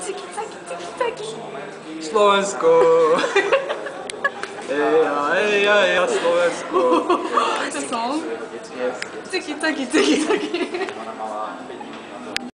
Tiki taki, tiki taki. Slovensko. Eja, eja, eja, Slovensko. To song? Yes. Tiki taki, tiki taki.